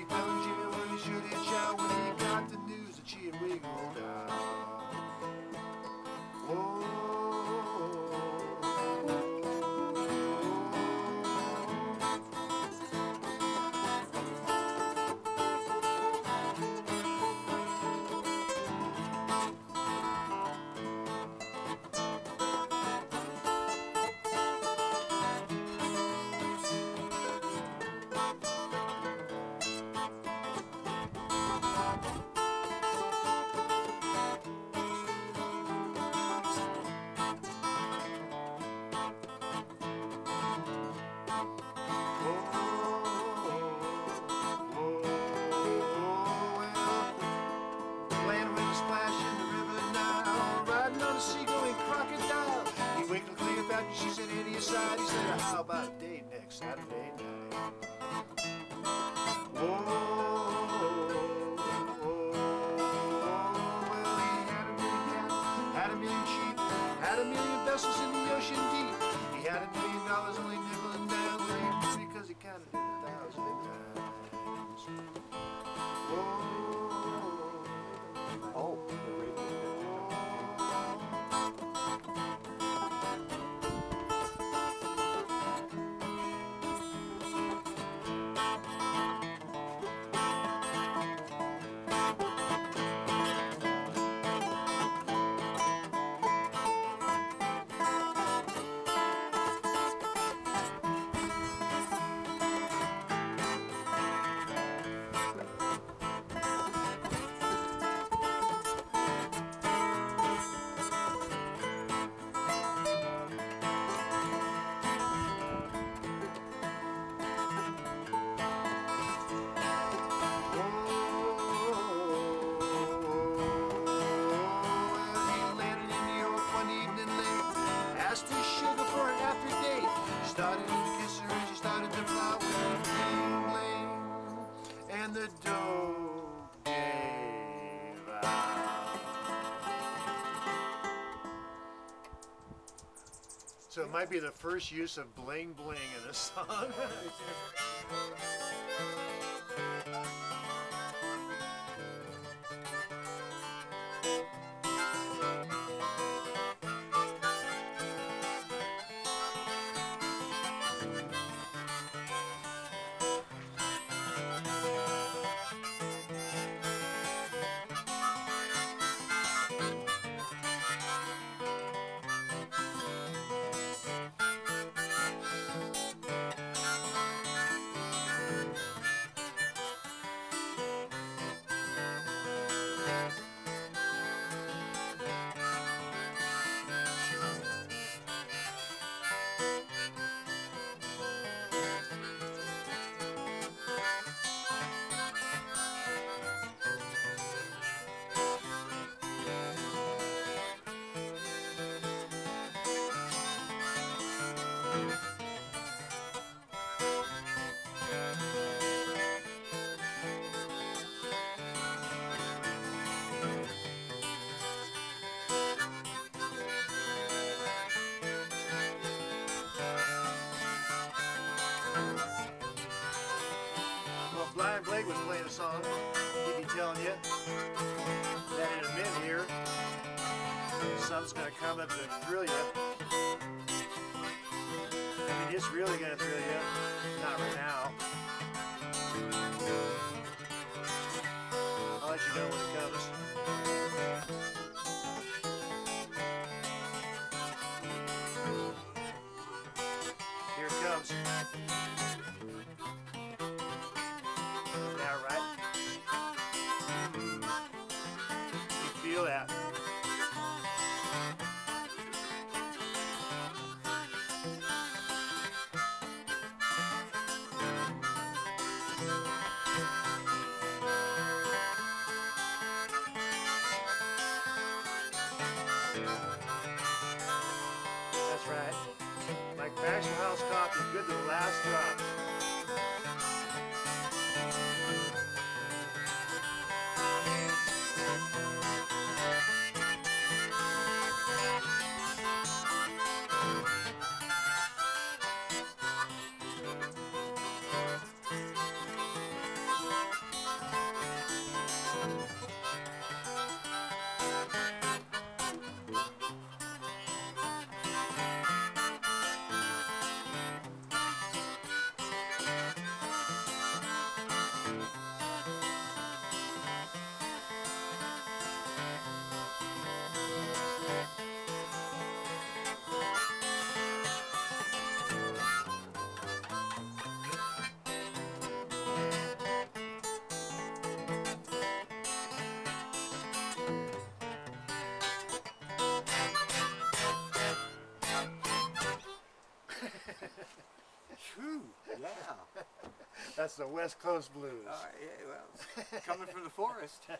We've been side. She said, any side. He said, how about a date next Saturday So it might be the first use of bling bling in a song. You that in a minute here, something's gonna come up to thrill you. I mean, it's really gonna thrill you. Not right now. That's right. Like Maxwell House coffee, good to the last drop. That's the West Coast Blues. Uh, yeah, well, coming from the forest.